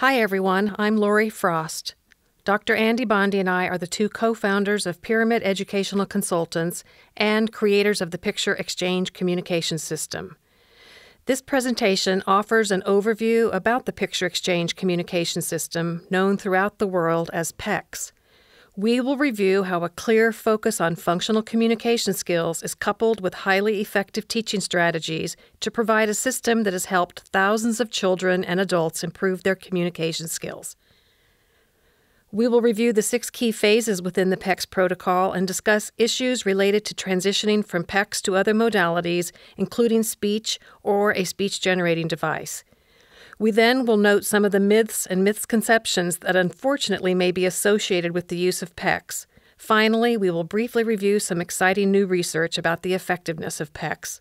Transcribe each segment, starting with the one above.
Hi, everyone. I'm Lori Frost. Dr. Andy Bondy and I are the two co founders of Pyramid Educational Consultants and creators of the Picture Exchange Communication System. This presentation offers an overview about the Picture Exchange Communication System, known throughout the world as PECS. We will review how a clear focus on functional communication skills is coupled with highly effective teaching strategies to provide a system that has helped thousands of children and adults improve their communication skills. We will review the six key phases within the PECS protocol and discuss issues related to transitioning from PECS to other modalities, including speech or a speech generating device. We then will note some of the myths and misconceptions that unfortunately may be associated with the use of PECS. Finally, we will briefly review some exciting new research about the effectiveness of PECS.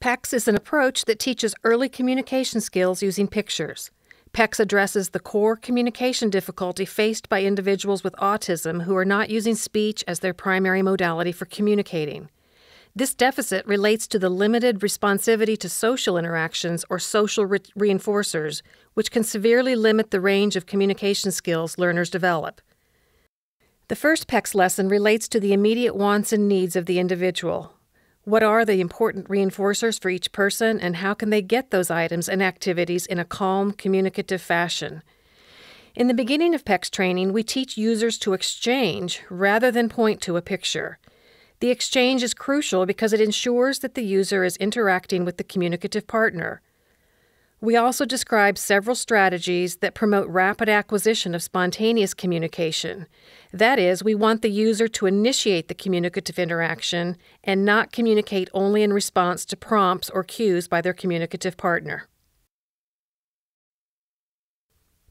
PECS is an approach that teaches early communication skills using pictures. PECS addresses the core communication difficulty faced by individuals with autism who are not using speech as their primary modality for communicating. This deficit relates to the limited responsivity to social interactions or social re- reinforcers, which can severely limit the range of communication skills learners develop. The first PECS lesson relates to the immediate wants and needs of the individual, what are the important reinforcers for each person, and how can they get those items and activities in a calm, communicative fashion? In the beginning of PECS training, we teach users to exchange rather than point to a picture. The exchange is crucial because it ensures that the user is interacting with the communicative partner. We also describe several strategies that promote rapid acquisition of spontaneous communication. That is, we want the user to initiate the communicative interaction and not communicate only in response to prompts or cues by their communicative partner.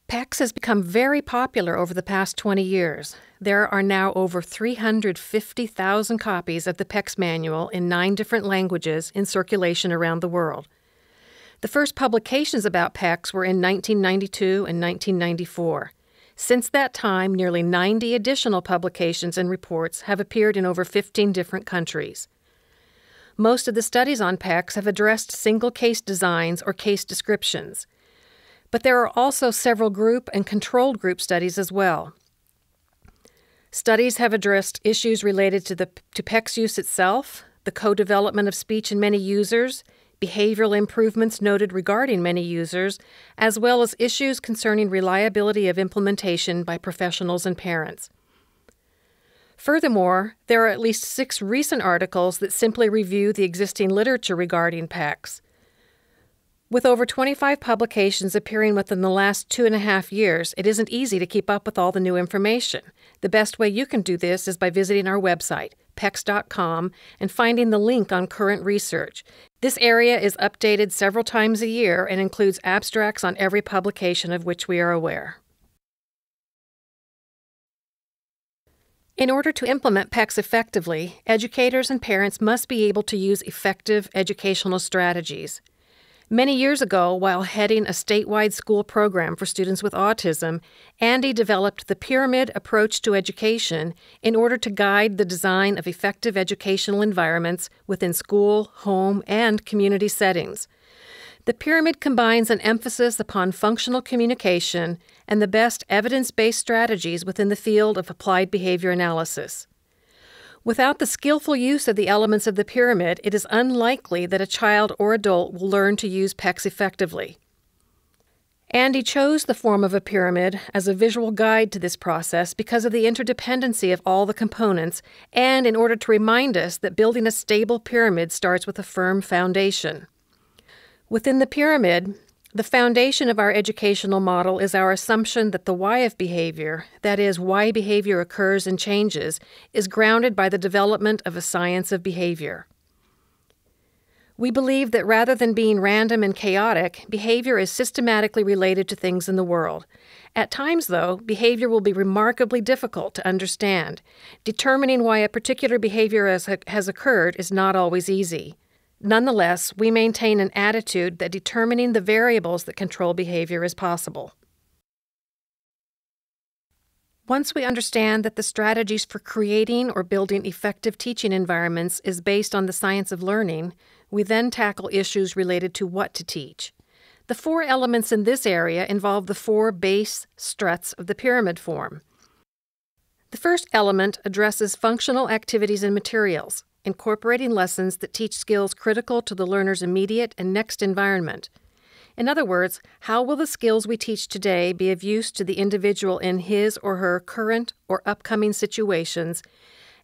PECS has become very popular over the past 20 years. There are now over 350,000 copies of the PECS manual in nine different languages in circulation around the world. The first publications about PECS were in 1992 and 1994. Since that time, nearly 90 additional publications and reports have appeared in over 15 different countries. Most of the studies on PECS have addressed single case designs or case descriptions. But there are also several group and controlled group studies as well. Studies have addressed issues related to, the, to PECS use itself, the co development of speech in many users, behavioral improvements noted regarding many users, as well as issues concerning reliability of implementation by professionals and parents. Furthermore, there are at least six recent articles that simply review the existing literature regarding PECS. With over 25 publications appearing within the last two and a half years, it isn't easy to keep up with all the new information. The best way you can do this is by visiting our website, pecs.com, and finding the link on current research. This area is updated several times a year and includes abstracts on every publication of which we are aware. In order to implement PECS effectively, educators and parents must be able to use effective educational strategies. Many years ago, while heading a statewide school program for students with autism, Andy developed the pyramid approach to education in order to guide the design of effective educational environments within school, home, and community settings. The pyramid combines an emphasis upon functional communication and the best evidence based strategies within the field of applied behavior analysis. Without the skillful use of the elements of the pyramid, it is unlikely that a child or adult will learn to use PECS effectively. Andy chose the form of a pyramid as a visual guide to this process because of the interdependency of all the components and in order to remind us that building a stable pyramid starts with a firm foundation. Within the pyramid, the foundation of our educational model is our assumption that the why of behavior, that is, why behavior occurs and changes, is grounded by the development of a science of behavior. We believe that rather than being random and chaotic, behavior is systematically related to things in the world. At times, though, behavior will be remarkably difficult to understand. Determining why a particular behavior has, has occurred is not always easy. Nonetheless, we maintain an attitude that determining the variables that control behavior is possible. Once we understand that the strategies for creating or building effective teaching environments is based on the science of learning, we then tackle issues related to what to teach. The four elements in this area involve the four base struts of the pyramid form. The first element addresses functional activities and materials, incorporating lessons that teach skills critical to the learner's immediate and next environment. In other words, how will the skills we teach today be of use to the individual in his or her current or upcoming situations,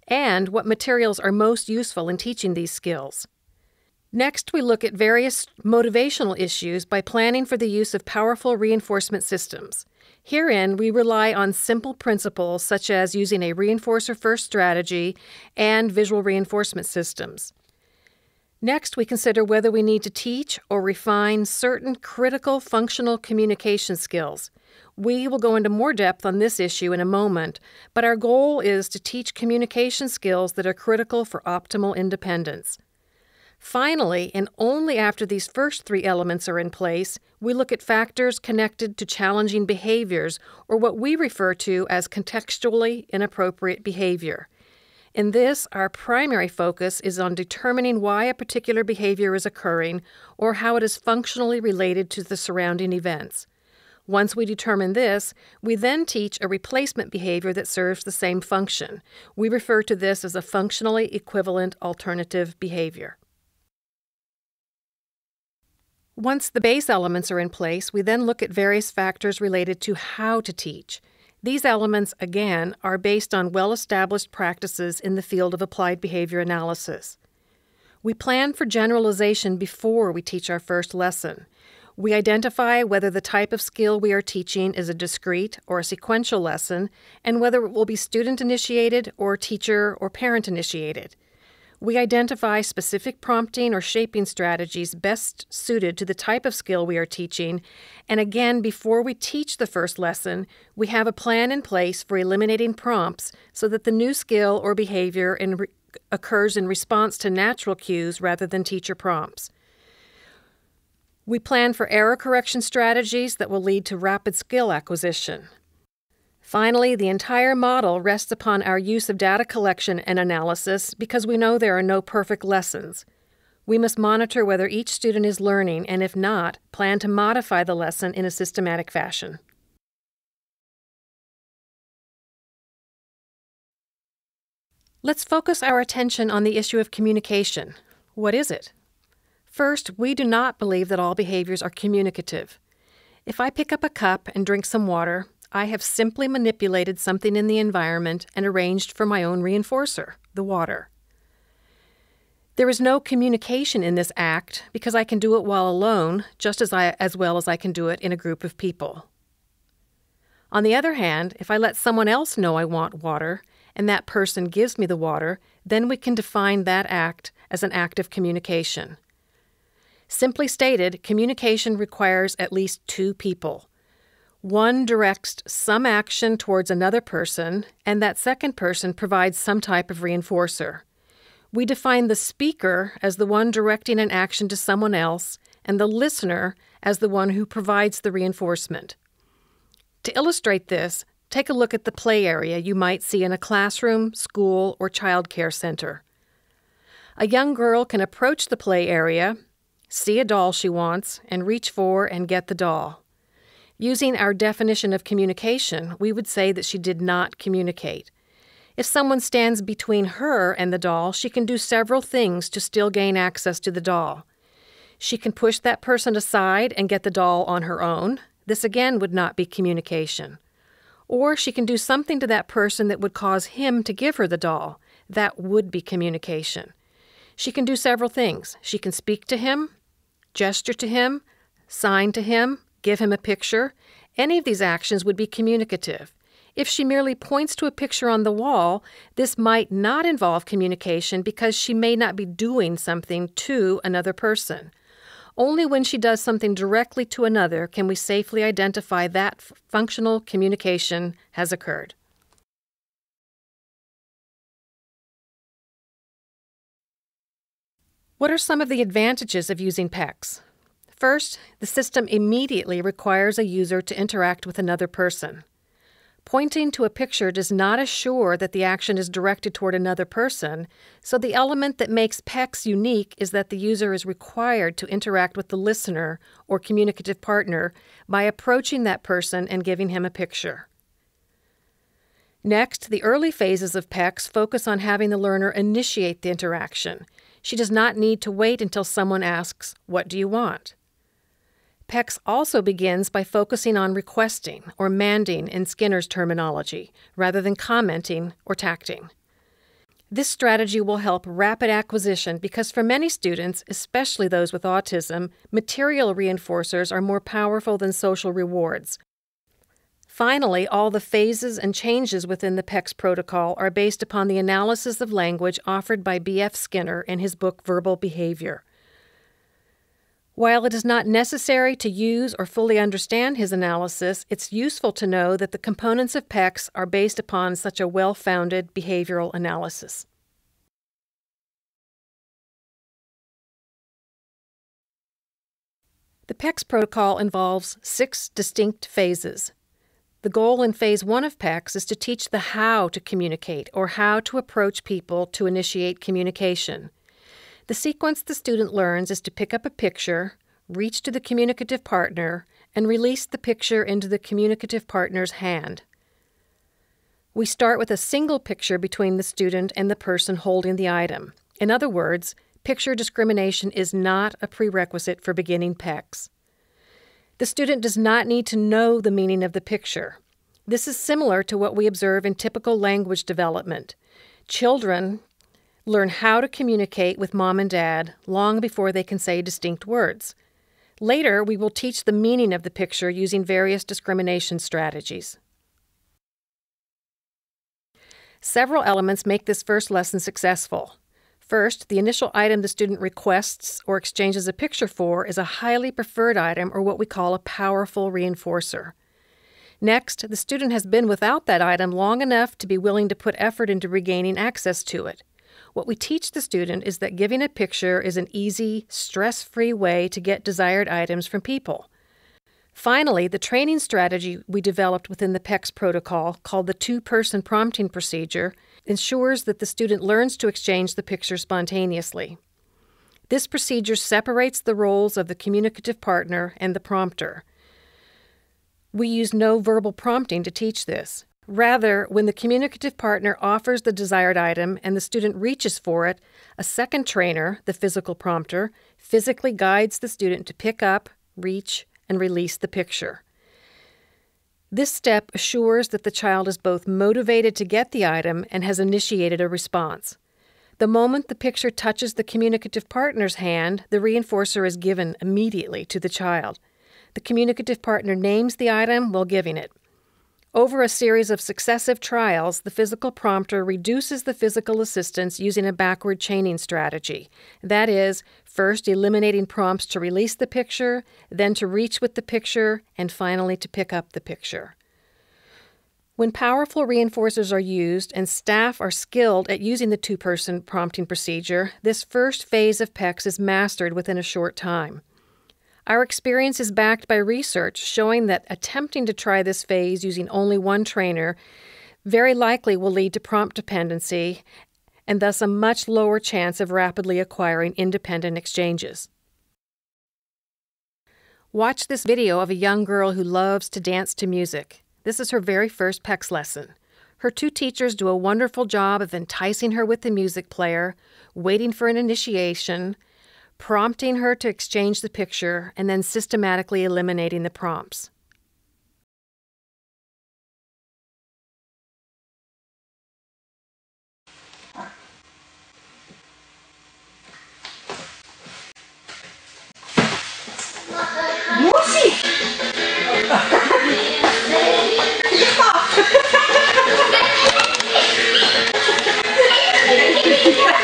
and what materials are most useful in teaching these skills? Next, we look at various motivational issues by planning for the use of powerful reinforcement systems. Herein, we rely on simple principles such as using a reinforcer first strategy and visual reinforcement systems. Next, we consider whether we need to teach or refine certain critical functional communication skills. We will go into more depth on this issue in a moment, but our goal is to teach communication skills that are critical for optimal independence. Finally, and only after these first three elements are in place, we look at factors connected to challenging behaviors, or what we refer to as contextually inappropriate behavior. In this, our primary focus is on determining why a particular behavior is occurring or how it is functionally related to the surrounding events. Once we determine this, we then teach a replacement behavior that serves the same function. We refer to this as a functionally equivalent alternative behavior. Once the base elements are in place, we then look at various factors related to how to teach. These elements, again, are based on well established practices in the field of applied behavior analysis. We plan for generalization before we teach our first lesson. We identify whether the type of skill we are teaching is a discrete or a sequential lesson, and whether it will be student initiated or teacher or parent initiated. We identify specific prompting or shaping strategies best suited to the type of skill we are teaching, and again, before we teach the first lesson, we have a plan in place for eliminating prompts so that the new skill or behavior in occurs in response to natural cues rather than teacher prompts. We plan for error correction strategies that will lead to rapid skill acquisition. Finally, the entire model rests upon our use of data collection and analysis because we know there are no perfect lessons. We must monitor whether each student is learning, and if not, plan to modify the lesson in a systematic fashion. Let's focus our attention on the issue of communication. What is it? First, we do not believe that all behaviors are communicative. If I pick up a cup and drink some water, I have simply manipulated something in the environment and arranged for my own reinforcer, the water. There is no communication in this act because I can do it while alone just as, I, as well as I can do it in a group of people. On the other hand, if I let someone else know I want water and that person gives me the water, then we can define that act as an act of communication. Simply stated, communication requires at least two people one directs some action towards another person, and that second person provides some type of reinforcer. We define the speaker as the one directing an action to someone else, and the listener as the one who provides the reinforcement. To illustrate this, take a look at the play area you might see in a classroom, school, or child care center. A young girl can approach the play area, see a doll she wants, and reach for and get the doll. Using our definition of communication, we would say that she did not communicate. If someone stands between her and the doll, she can do several things to still gain access to the doll. She can push that person aside and get the doll on her own. This again would not be communication. Or she can do something to that person that would cause him to give her the doll. That would be communication. She can do several things. She can speak to him, gesture to him, sign to him, give him a picture, any of these actions would be communicative. If she merely points to a picture on the wall, this might not involve communication because she may not be doing something to another person. Only when she does something directly to another can we safely identify that functional communication has occurred. What are some of the advantages of using PECS? First, the system immediately requires a user to interact with another person. Pointing to a picture does not assure that the action is directed toward another person, so the element that makes PECS unique is that the user is required to interact with the listener or communicative partner by approaching that person and giving him a picture. Next, the early phases of PECS focus on having the learner initiate the interaction. She does not need to wait until someone asks, What do you want? PECS also begins by focusing on requesting or manding in Skinner's terminology, rather than commenting or tacting. This strategy will help rapid acquisition because for many students, especially those with autism, material reinforcers are more powerful than social rewards. Finally, all the phases and changes within the PECS protocol are based upon the analysis of language offered by B.F. Skinner in his book Verbal Behavior. While it is not necessary to use or fully understand his analysis, it's useful to know that the components of PECS are based upon such a well founded behavioral analysis. The PECS protocol involves six distinct phases. The goal in phase one of PECS is to teach the how to communicate or how to approach people to initiate communication. The sequence the student learns is to pick up a picture, reach to the communicative partner, and release the picture into the communicative partner's hand. We start with a single picture between the student and the person holding the item. In other words, picture discrimination is not a prerequisite for beginning PECS. The student does not need to know the meaning of the picture. This is similar to what we observe in typical language development. Children learn how to communicate with mom and dad long before they can say distinct words. Later, we will teach the meaning of the picture using various discrimination strategies. Several elements make this first lesson successful. First, the initial item the student requests or exchanges a picture for is a highly preferred item or what we call a powerful reinforcer. Next, the student has been without that item long enough to be willing to put effort into regaining access to it. What we teach the student is that giving a picture is an easy, stress free way to get desired items from people. Finally, the training strategy we developed within the PECS protocol, called the two person prompting procedure, ensures that the student learns to exchange the picture spontaneously. This procedure separates the roles of the communicative partner and the prompter. We use no verbal prompting to teach this. Rather, when the communicative partner offers the desired item and the student reaches for it, a second trainer, the physical prompter, physically guides the student to pick up, reach, and release the picture. This step assures that the child is both motivated to get the item and has initiated a response. The moment the picture touches the communicative partner's hand, the reinforcer is given immediately to the child. The communicative partner names the item while giving it. Over a series of successive trials, the physical prompter reduces the physical assistance using a backward chaining strategy. That is, first eliminating prompts to release the picture, then to reach with the picture, and finally to pick up the picture. When powerful reinforcers are used and staff are skilled at using the two person prompting procedure, this first phase of PECS is mastered within a short time. Our experience is backed by research showing that attempting to try this phase using only one trainer very likely will lead to prompt dependency and thus a much lower chance of rapidly acquiring independent exchanges. Watch this video of a young girl who loves to dance to music. This is her very first PECS lesson. Her two teachers do a wonderful job of enticing her with the music player, waiting for an initiation, prompting her to exchange the picture, and then systematically eliminating the prompts. Мурчи!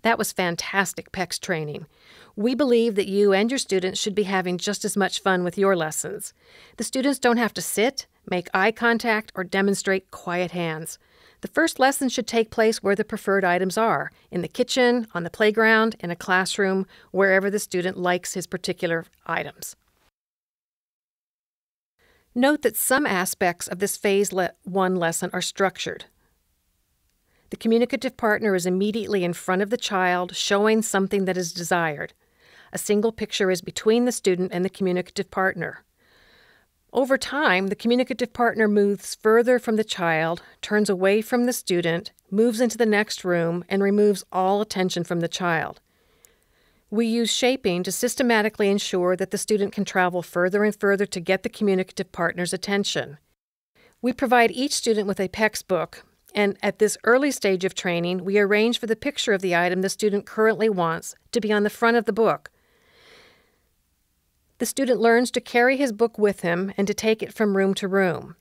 That was fantastic PECS training. We believe that you and your students should be having just as much fun with your lessons. The students don't have to sit, make eye contact, or demonstrate quiet hands. The first lesson should take place where the preferred items are in the kitchen, on the playground, in a classroom, wherever the student likes his particular items. Note that some aspects of this Phase 1 lesson are structured. The communicative partner is immediately in front of the child, showing something that is desired. A single picture is between the student and the communicative partner. Over time, the communicative partner moves further from the child, turns away from the student, moves into the next room, and removes all attention from the child. We use shaping to systematically ensure that the student can travel further and further to get the communicative partner's attention. We provide each student with a PECS book, and at this early stage of training, we arrange for the picture of the item the student currently wants to be on the front of the book. The student learns to carry his book with him and to take it from room to room.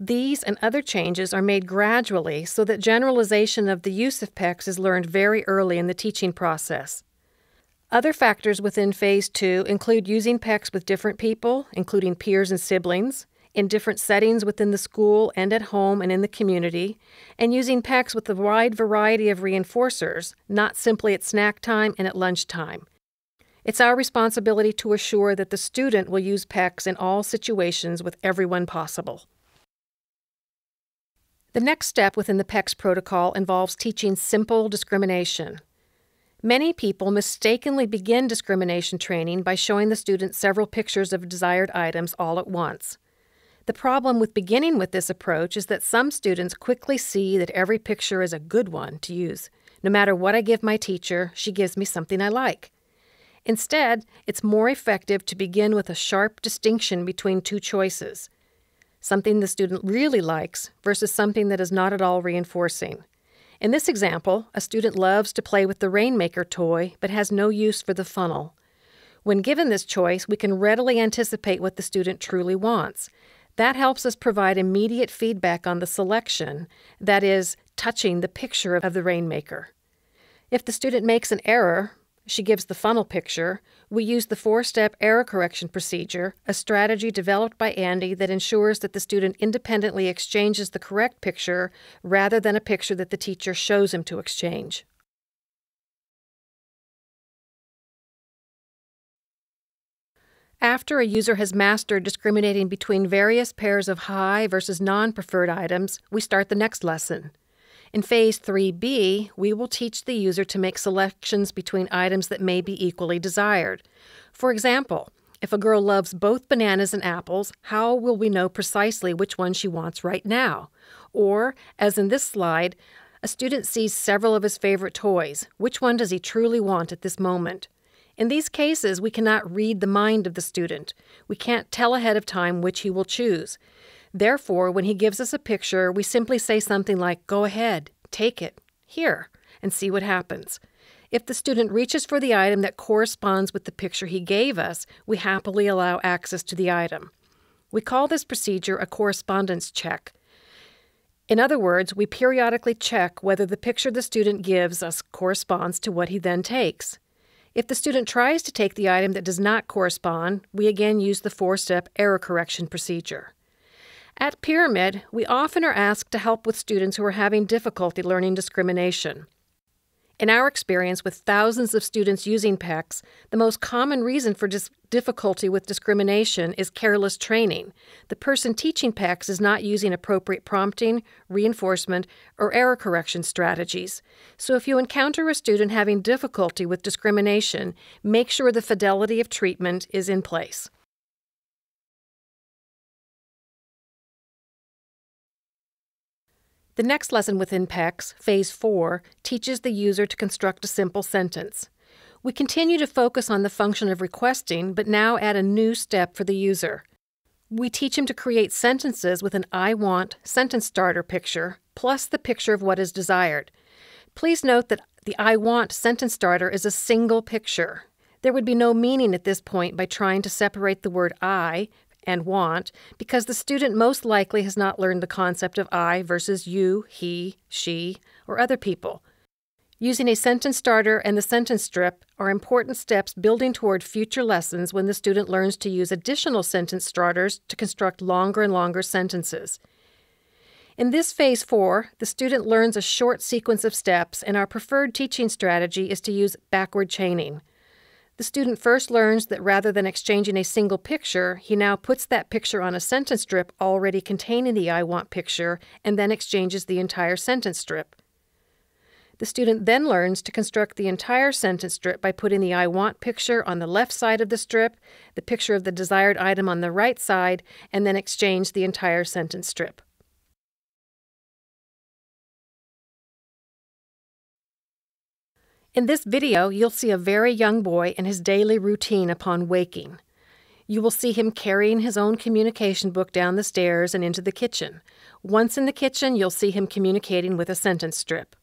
These and other changes are made gradually so that generalization of the use of PECS is learned very early in the teaching process. Other factors within Phase 2 include using PECS with different people, including peers and siblings, in different settings within the school and at home and in the community, and using PECS with a wide variety of reinforcers, not simply at snack time and at lunchtime. It's our responsibility to assure that the student will use PECS in all situations with everyone possible. The next step within the PECS protocol involves teaching simple discrimination. Many people mistakenly begin discrimination training by showing the student several pictures of desired items all at once. The problem with beginning with this approach is that some students quickly see that every picture is a good one to use. No matter what I give my teacher, she gives me something I like. Instead, it's more effective to begin with a sharp distinction between two choices something the student really likes versus something that is not at all reinforcing. In this example, a student loves to play with the Rainmaker toy but has no use for the funnel. When given this choice, we can readily anticipate what the student truly wants. That helps us provide immediate feedback on the selection, that is, touching the picture of the Rainmaker. If the student makes an error, she gives the funnel picture, we use the four step error correction procedure, a strategy developed by Andy that ensures that the student independently exchanges the correct picture rather than a picture that the teacher shows him to exchange. After a user has mastered discriminating between various pairs of high versus non preferred items, we start the next lesson. In Phase 3B, we will teach the user to make selections between items that may be equally desired. For example, if a girl loves both bananas and apples, how will we know precisely which one she wants right now? Or, as in this slide, a student sees several of his favorite toys. Which one does he truly want at this moment? In these cases, we cannot read the mind of the student. We can't tell ahead of time which he will choose. Therefore, when he gives us a picture, we simply say something like, Go ahead, take it, here, and see what happens. If the student reaches for the item that corresponds with the picture he gave us, we happily allow access to the item. We call this procedure a correspondence check. In other words, we periodically check whether the picture the student gives us corresponds to what he then takes. If the student tries to take the item that does not correspond, we again use the four step error correction procedure. At Pyramid, we often are asked to help with students who are having difficulty learning discrimination. In our experience with thousands of students using PECS, the most common reason for dis- difficulty with discrimination is careless training. The person teaching PECS is not using appropriate prompting, reinforcement, or error correction strategies. So if you encounter a student having difficulty with discrimination, make sure the fidelity of treatment is in place. The next lesson within PECS, Phase 4, teaches the user to construct a simple sentence. We continue to focus on the function of requesting, but now add a new step for the user. We teach him to create sentences with an I want sentence starter picture, plus the picture of what is desired. Please note that the I want sentence starter is a single picture. There would be no meaning at this point by trying to separate the word I and want because the student most likely has not learned the concept of I versus you, he, she, or other people. Using a sentence starter and the sentence strip are important steps building toward future lessons when the student learns to use additional sentence starters to construct longer and longer sentences. In this phase 4, the student learns a short sequence of steps, and our preferred teaching strategy is to use backward chaining. The student first learns that rather than exchanging a single picture, he now puts that picture on a sentence strip already containing the I want picture and then exchanges the entire sentence strip. The student then learns to construct the entire sentence strip by putting the I want picture on the left side of the strip, the picture of the desired item on the right side, and then exchange the entire sentence strip. In this video, you'll see a very young boy and his daily routine upon waking. You will see him carrying his own communication book down the stairs and into the kitchen. Once in the kitchen, you'll see him communicating with a sentence strip.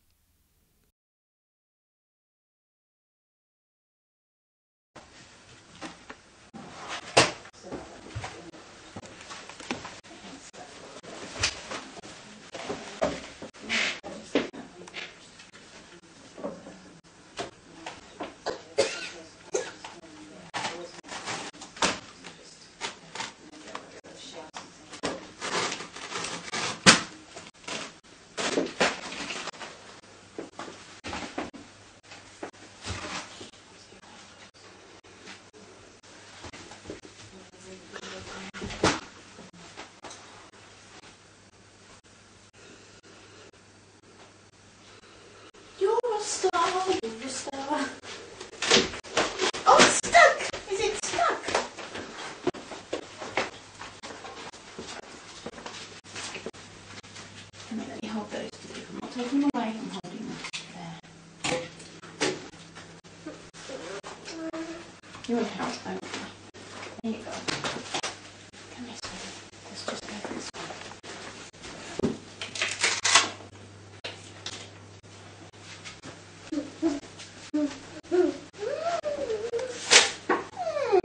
You want help, don't you? There you go. Come here, sweetie. Let's just go this way.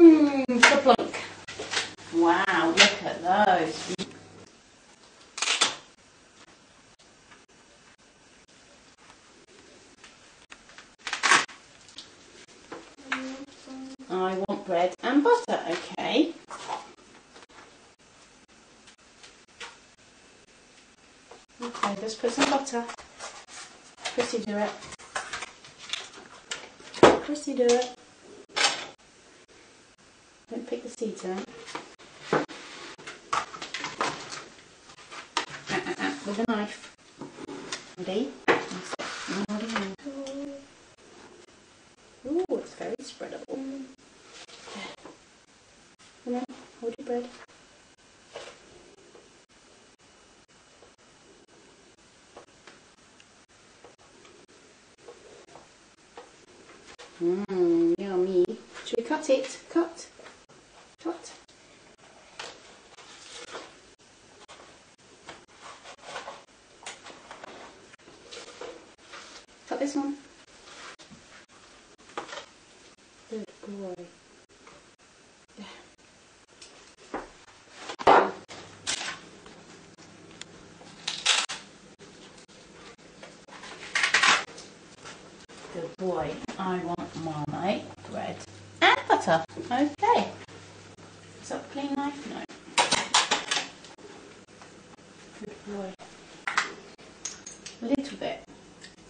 Mmm, plunk. Wow, look at those. I want bread and butter, okay. Let's put some butter. Chrissy, do it. Chrissy, do it. Don't pick the seeds out. Ah, ah, ah, With a knife. Ready? Hold it in. Ooh, it's very spreadable. Come on, hold your bread. Mmm, yummy. Should we cut it? Cut. Cut. Cut this one. Good boy. Good boy. I want marmite, bread, and Okay. Is that a clean knife? No. Good boy. Little bit.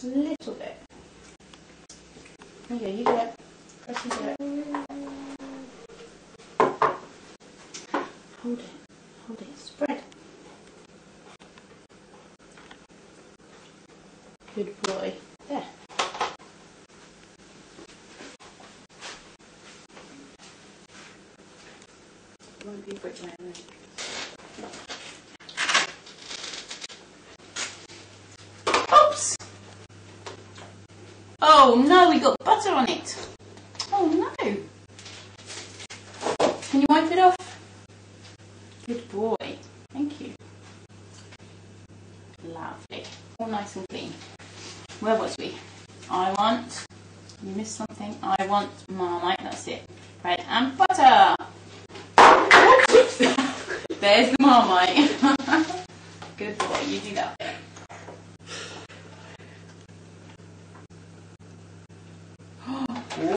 Little bit. There you it. Press into it. Hold it. Hold it. Spread. Good boy. There. Won't be a brick man then. Oops! Oh no, we got butter on it. Oh no. Can you wipe it off? Good boy. Thank you. Lovely. All nice and clean. Where was we? I want. You missed something. I want marmite. That's it. Bread and butter. Oops. There's the marmite. Good boy. You do that bit.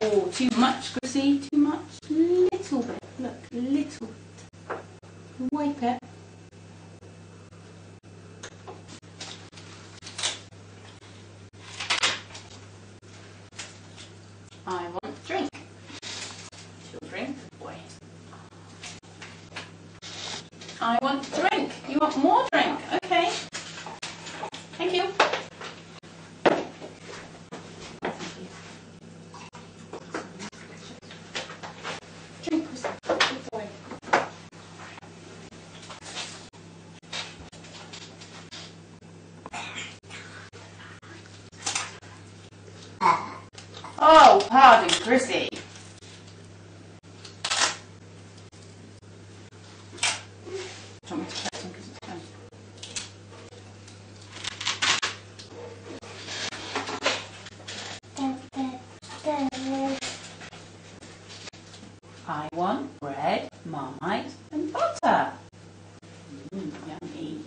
Oh, too much, Chrissy. Too much. Little bit. Look, little bit. Wipe it. I want drink. She'll drink, boy. I want to drink. You want more drink? Okay. Thank you. Drink, Chrissy. Good boy. Oh, pardon, Chrissy. Do you want me to press on 'cause it's done? I want bread, marmite, and butter. Mm, yummy.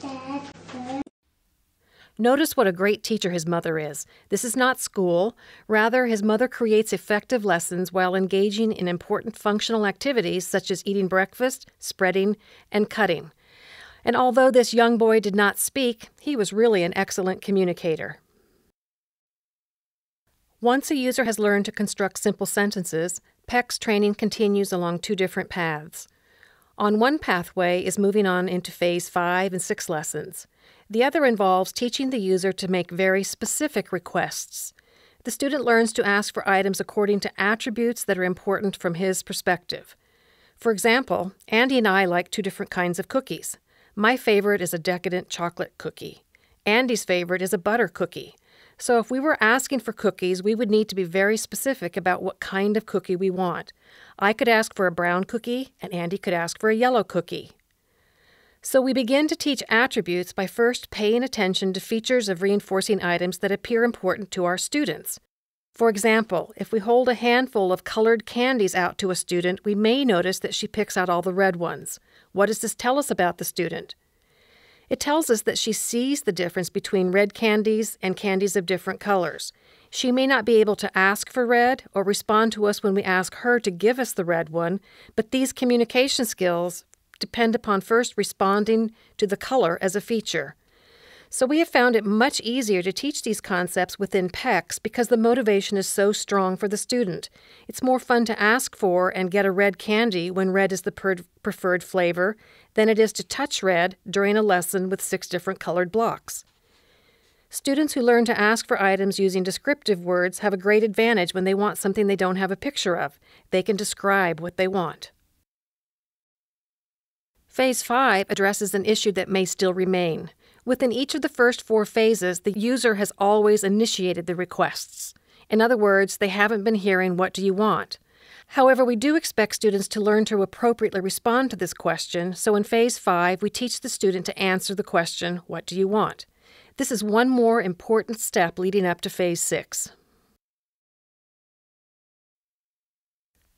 Notice what a great teacher his mother is. This is not school. Rather, his mother creates effective lessons while engaging in important functional activities such as eating breakfast, spreading, and cutting. And although this young boy did not speak, he was really an excellent communicator. Once a user has learned to construct simple sentences, PECS training continues along two different paths. On one pathway is moving on into phase 5 and 6 lessons. The other involves teaching the user to make very specific requests. The student learns to ask for items according to attributes that are important from his perspective. For example, Andy and I like two different kinds of cookies. My favorite is a decadent chocolate cookie. Andy's favorite is a butter cookie. So if we were asking for cookies, we would need to be very specific about what kind of cookie we want. I could ask for a brown cookie, and Andy could ask for a yellow cookie. So we begin to teach attributes by first paying attention to features of reinforcing items that appear important to our students. For example, if we hold a handful of colored candies out to a student, we may notice that she picks out all the red ones. What does this tell us about the student? It tells us that she sees the difference between red candies and candies of different colors. She may not be able to ask for red or respond to us when we ask her to give us the red one, but these communication skills depend upon first responding to the color as a feature. So we have found it much easier to teach these concepts within PECS because the motivation is so strong for the student. It's more fun to ask for and get a red candy when red is the preferred flavor than it is to touch red during a lesson with six different colored blocks. Students who learn to ask for items using descriptive words have a great advantage when they want something they don't have a picture of. They can describe what they want. Phase 5 addresses an issue that may still remain. Within each of the first four phases, the user has always initiated the requests. In other words, they haven't been hearing, What do you want? However, we do expect students to learn to appropriately respond to this question, so in Phase 5, we teach the student to answer the question, What do you want? This is one more important step leading up to Phase 6.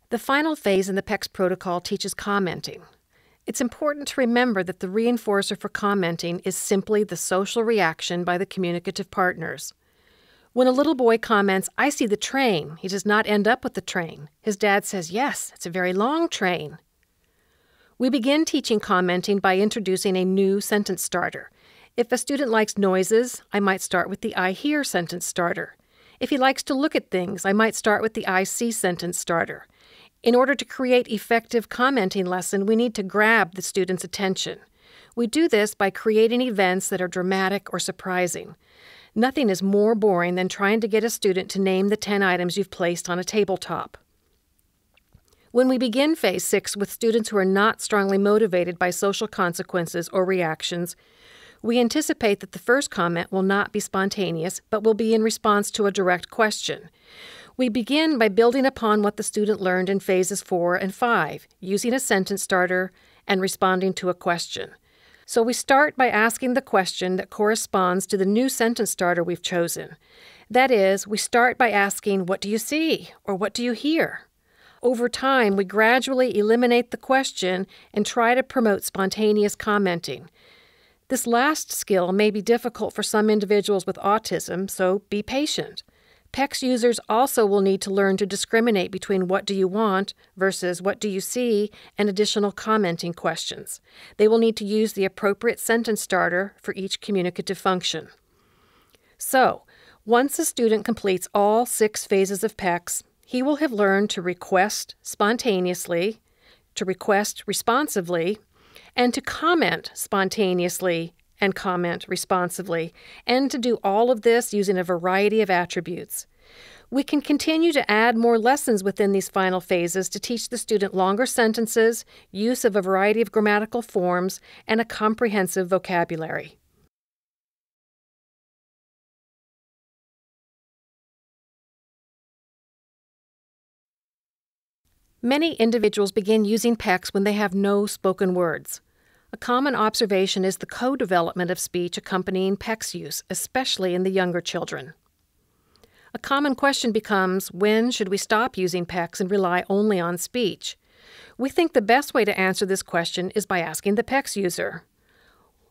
The final phase in the PECS protocol teaches commenting. It's important to remember that the reinforcer for commenting is simply the social reaction by the communicative partners. When a little boy comments, I see the train, he does not end up with the train. His dad says, Yes, it's a very long train. We begin teaching commenting by introducing a new sentence starter. If a student likes noises, I might start with the I hear sentence starter. If he likes to look at things, I might start with the I see sentence starter. In order to create effective commenting lesson, we need to grab the student's attention. We do this by creating events that are dramatic or surprising. Nothing is more boring than trying to get a student to name the 10 items you've placed on a tabletop. When we begin Phase 6 with students who are not strongly motivated by social consequences or reactions, we anticipate that the first comment will not be spontaneous, but will be in response to a direct question. We begin by building upon what the student learned in phases 4 and 5, using a sentence starter and responding to a question. So we start by asking the question that corresponds to the new sentence starter we've chosen. That is, we start by asking, What do you see? or What do you hear? Over time, we gradually eliminate the question and try to promote spontaneous commenting. This last skill may be difficult for some individuals with autism, so be patient. PECS users also will need to learn to discriminate between what do you want versus what do you see and additional commenting questions. They will need to use the appropriate sentence starter for each communicative function. So, once a student completes all six phases of PECS, he will have learned to request spontaneously, to request responsively, and to comment spontaneously and comment responsively, and to do all of this using a variety of attributes. We can continue to add more lessons within these final phases to teach the student longer sentences, use of a variety of grammatical forms, and a comprehensive vocabulary. Many individuals begin using PECS when they have no spoken words. A common observation is the co development of speech accompanying PECS use, especially in the younger children. A common question becomes when should we stop using PECS and rely only on speech? We think the best way to answer this question is by asking the PECS user.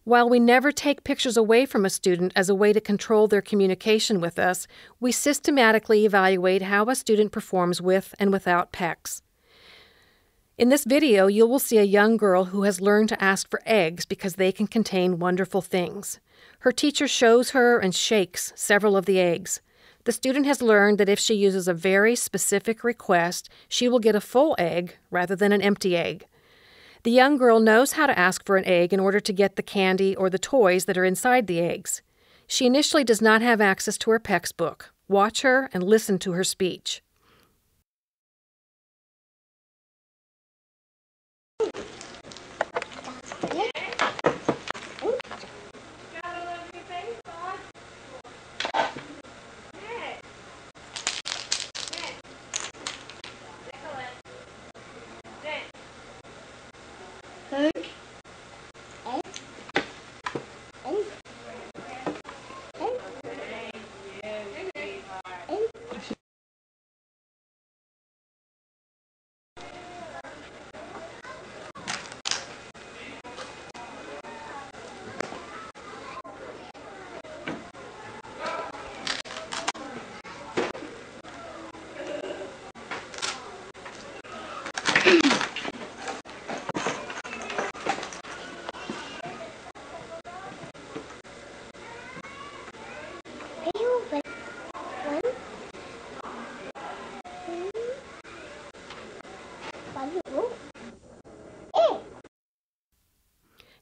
While we never take pictures away from a student as a way to control their communication with us, we systematically evaluate how a student performs with and without PECS. In this video, you will see a young girl who has learned to ask for eggs because they can contain wonderful things. Her teacher shows her and shakes several of the eggs. The student has learned that if she uses a very specific request, she will get a full egg rather than an empty egg. The young girl knows how to ask for an egg in order to get the candy or the toys that are inside the eggs. She initially does not have access to her PECS book. Watch her and listen to her speech.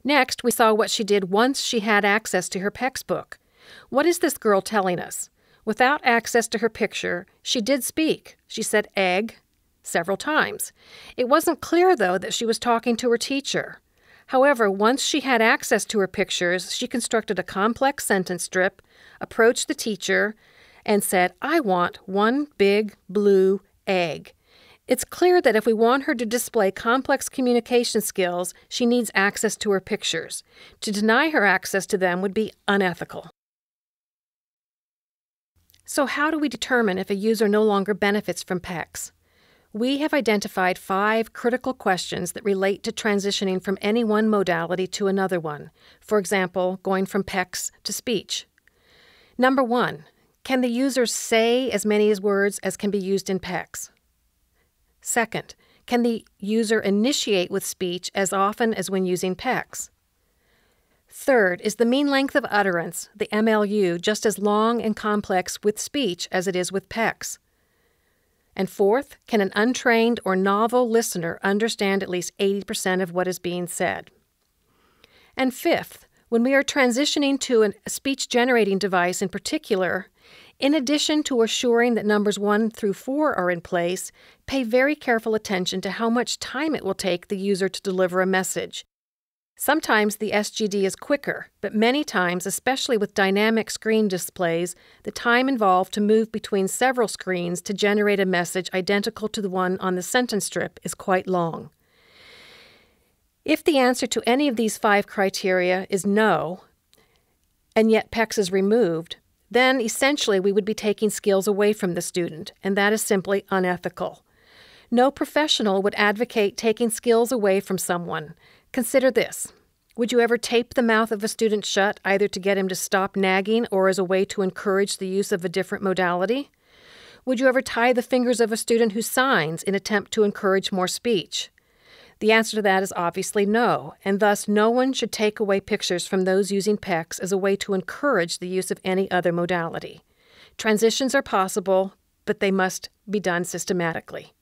Next, we saw what she did once she had access to her PECS book. What is this girl telling us? Without access to her picture, she did speak. She said egg several times. It wasn't clear, though, that she was talking to her teacher. However, once she had access to her pictures, she constructed a complex sentence strip, approached the teacher, and said, I want one big blue egg. It's clear that if we want her to display complex communication skills, she needs access to her pictures. To deny her access to them would be unethical. So, how do we determine if a user no longer benefits from PECS? We have identified five critical questions that relate to transitioning from any one modality to another one, for example, going from PECS to speech. Number one, can the user say as many words as can be used in PECS? Second, can the user initiate with speech as often as when using PECS? Third, is the mean length of utterance, the MLU, just as long and complex with speech as it is with PECS? And fourth, can an untrained or novel listener understand at least 80% of what is being said? And fifth, when we are transitioning to a speech generating device in particular, in addition to assuring that numbers 1 through 4 are in place, pay very careful attention to how much time it will take the user to deliver a message Sometimes the SGD is quicker, but many times, especially with dynamic screen displays, the time involved to move between several screens to generate a message identical to the one on the sentence strip is quite long. If the answer to any of these five criteria is no, and yet PECS is removed, then essentially we would be taking skills away from the student, and that is simply unethical. No professional would advocate taking skills away from someone. Consider this. Would you ever tape the mouth of a student shut either to get him to stop nagging or as a way to encourage the use of a different modality? Would you ever tie the fingers of a student who signs in attempt to encourage more speech? The answer to that is obviously no, and thus no one should take away pictures from those using PECS as a way to encourage the use of any other modality. Transitions are possible, but they must be done systematically.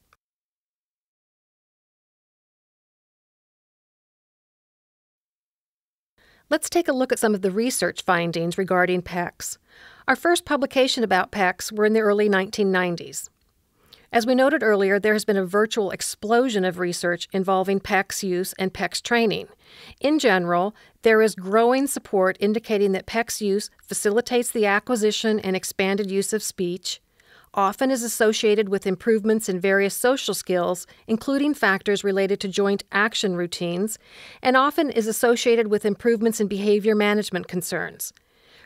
Let's take a look at some of the research findings regarding PECS. Our first publication about PECS were in the early 1990s. As we noted earlier, there has been a virtual explosion of research involving PECS use and PECS training. In general, there is growing support indicating that PECS use facilitates the acquisition and expanded use of speech, often is associated with improvements in various social skills, including factors related to joint action routines, and often is associated with improvements in behavior management concerns.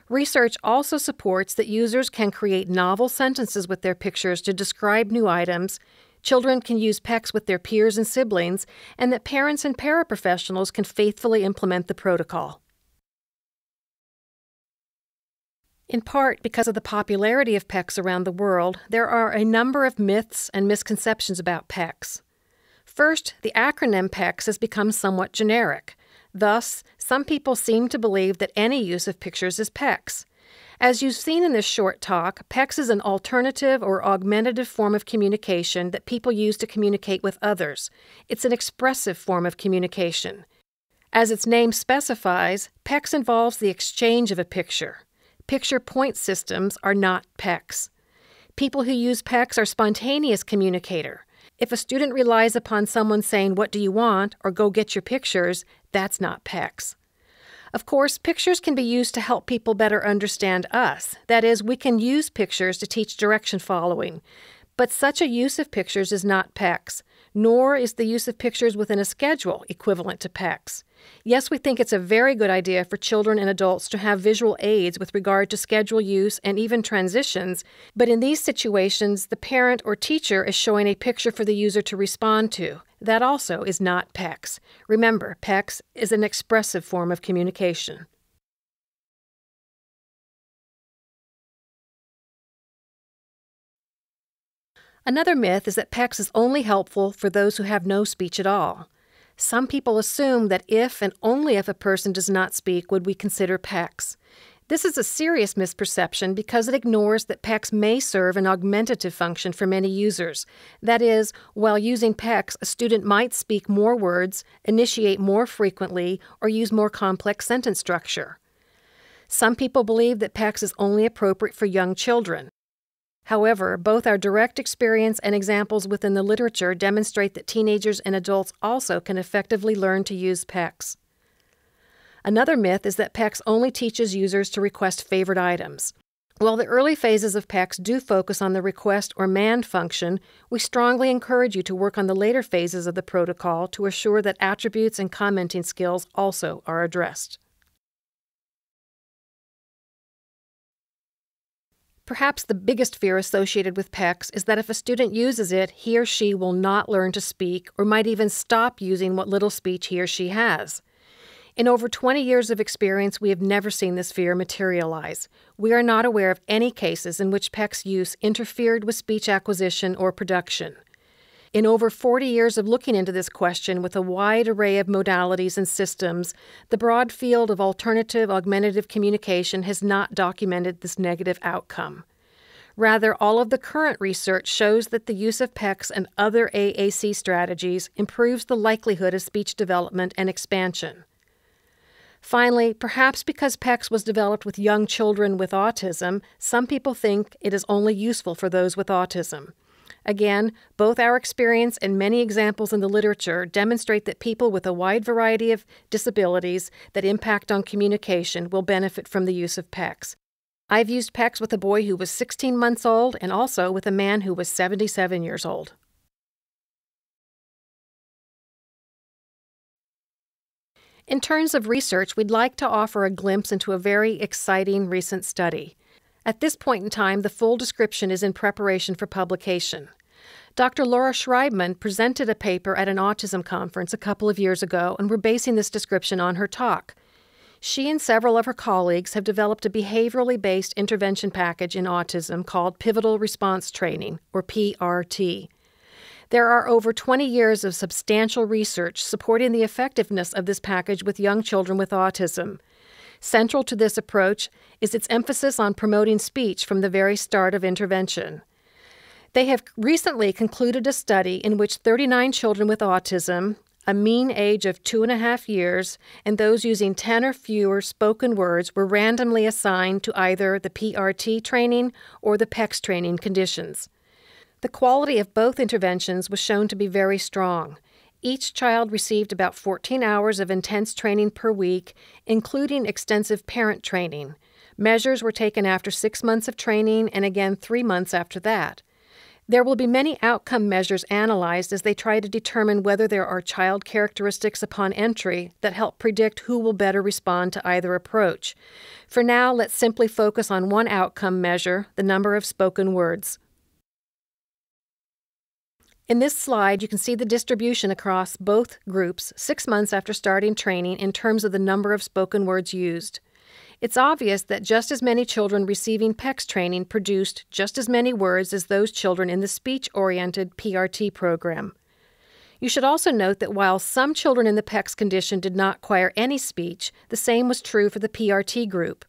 Research also supports that users can create novel sentences with their pictures to describe new items, children can use PECS with their peers and siblings, and that parents and paraprofessionals can faithfully implement the protocol. In part because of the popularity of PECS around the world, there are a number of myths and misconceptions about PECS. First, the acronym PECS has become somewhat generic. Thus, some people seem to believe that any use of pictures is PECS. As you've seen in this short talk, PECS is an alternative or augmentative form of communication that people use to communicate with others. It's an expressive form of communication. As its name specifies, PECS involves the exchange of a picture. Picture point systems are not PECS. People who use PECS are spontaneous communicator. If a student relies upon someone saying, What do you want? or Go get your pictures, that's not PECS. Of course, pictures can be used to help people better understand us. That is, we can use pictures to teach direction following. But such a use of pictures is not PECS, nor is the use of pictures within a schedule equivalent to PECS. Yes, we think it's a very good idea for children and adults to have visual aids with regard to schedule use and even transitions, but in these situations, the parent or teacher is showing a picture for the user to respond to. That also is not PECS. Remember, PECS is an expressive form of communication. Another myth is that PECS is only helpful for those who have no speech at all. Some people assume that if and only if a person does not speak would we consider PECS. This is a serious misperception because it ignores that PECS may serve an augmentative function for many users. That is, while using PECS, a student might speak more words, initiate more frequently, or use more complex sentence structure. Some people believe that PECS is only appropriate for young children. However, both our direct experience and examples within the literature demonstrate that teenagers and adults also can effectively learn to use PECS. Another myth is that PECS only teaches users to request favorite items. While the early phases of PECS do focus on the request or mand function, we strongly encourage you to work on the later phases of the protocol to assure that attributes and commenting skills also are addressed. Perhaps the biggest fear associated with PECS is that if a student uses it, he or she will not learn to speak or might even stop using what little speech he or she has. In over 20 years of experience, we have never seen this fear materialize. We are not aware of any cases in which PECS use interfered with speech acquisition or production. In over 40 years of looking into this question with a wide array of modalities and systems, the broad field of alternative augmentative communication has not documented this negative outcome. Rather, all of the current research shows that the use of PECS and other AAC strategies improves the likelihood of speech development and expansion. Finally, perhaps because PECS was developed with young children with autism, some people think it is only useful for those with autism. Again, both our experience and many examples in the literature demonstrate that people with a wide variety of disabilities that impact on communication will benefit from the use of PECS. I've used PECS with a boy who was 16 months old and also with a man who was 77 years old. In terms of research, we'd like to offer a glimpse into a very exciting recent study. At this point in time, the full description is in preparation for publication. Dr. Laura Schreibman presented a paper at an autism conference a couple of years ago, and we're basing this description on her talk. She and several of her colleagues have developed a behaviorally based intervention package in autism called Pivotal Response Training, or PRT. There are over 20 years of substantial research supporting the effectiveness of this package with young children with autism. Central to this approach is its emphasis on promoting speech from the very start of intervention. They have recently concluded a study in which 39 children with autism, a mean age of two and a half years, and those using 10 or fewer spoken words were randomly assigned to either the PRT training or the PECS training conditions. The quality of both interventions was shown to be very strong. Each child received about 14 hours of intense training per week, including extensive parent training. Measures were taken after six months of training and again three months after that. There will be many outcome measures analyzed as they try to determine whether there are child characteristics upon entry that help predict who will better respond to either approach. For now, let's simply focus on one outcome measure the number of spoken words. In this slide, you can see the distribution across both groups six months after starting training in terms of the number of spoken words used. It's obvious that just as many children receiving PECS training produced just as many words as those children in the speech oriented PRT program. You should also note that while some children in the PECS condition did not acquire any speech, the same was true for the PRT group.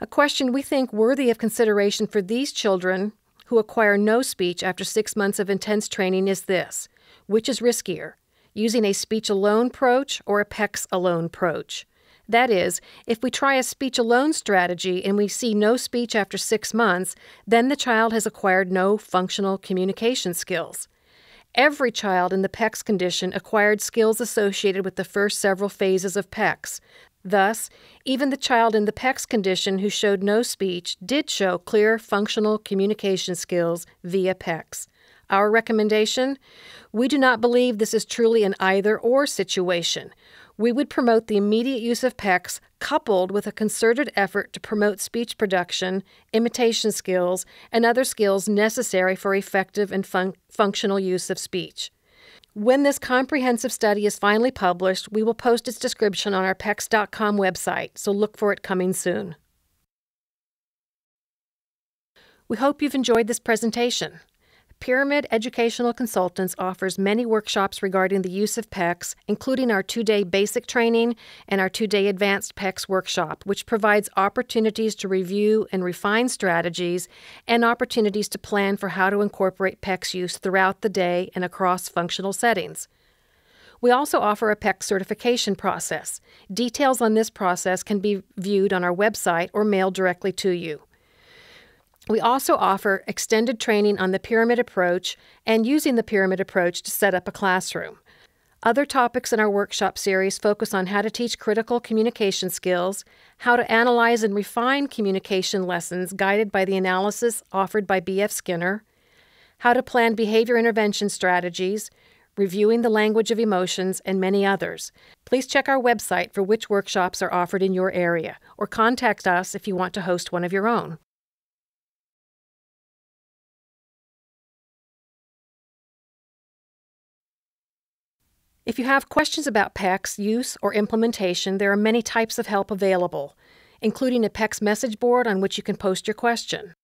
A question we think worthy of consideration for these children who acquire no speech after six months of intense training is this which is riskier, using a speech alone approach or a PECS alone approach? That is, if we try a speech alone strategy and we see no speech after six months, then the child has acquired no functional communication skills. Every child in the PECS condition acquired skills associated with the first several phases of PECS, Thus, even the child in the PECS condition who showed no speech did show clear functional communication skills via PECS. Our recommendation? We do not believe this is truly an either or situation. We would promote the immediate use of PECS coupled with a concerted effort to promote speech production, imitation skills, and other skills necessary for effective and fun- functional use of speech. When this comprehensive study is finally published, we will post its description on our PECS.com website, so look for it coming soon. We hope you've enjoyed this presentation. Pyramid Educational Consultants offers many workshops regarding the use of PECS, including our two day basic training and our two day advanced PECS workshop, which provides opportunities to review and refine strategies and opportunities to plan for how to incorporate PECS use throughout the day and across functional settings. We also offer a PECS certification process. Details on this process can be viewed on our website or mailed directly to you. We also offer extended training on the pyramid approach and using the pyramid approach to set up a classroom. Other topics in our workshop series focus on how to teach critical communication skills, how to analyze and refine communication lessons guided by the analysis offered by B.F. Skinner, how to plan behavior intervention strategies, reviewing the language of emotions, and many others. Please check our website for which workshops are offered in your area, or contact us if you want to host one of your own. If you have questions about PECS use or implementation, there are many types of help available, including a PECS message board on which you can post your question.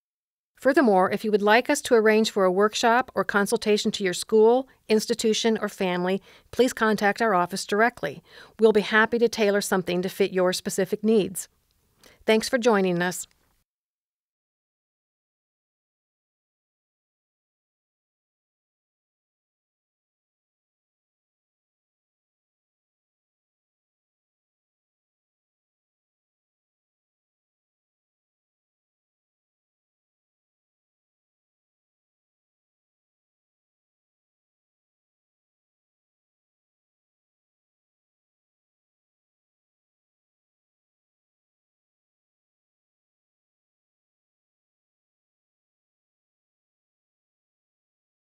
Furthermore, if you would like us to arrange for a workshop or consultation to your school, institution, or family, please contact our office directly. We'll be happy to tailor something to fit your specific needs. Thanks for joining us.